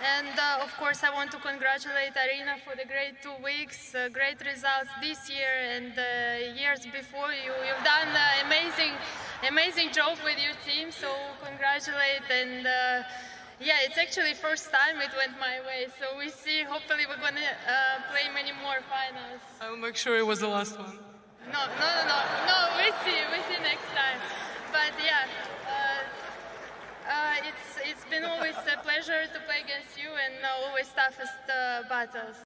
And uh, of course, I want to congratulate Aryna for the great two weeks, uh, great results this year and uh, years before. You, you've done an amazing, amazing job with your team. So congratulate and. Uh, yeah, it's actually first time it went my way, so we see. Hopefully, we're gonna uh, play many more finals. I'll make sure it was the last one. No, no, no, no, no. We see, we see next time. But yeah, uh, uh, it's it's been always a pleasure to play against you, and always toughest battles.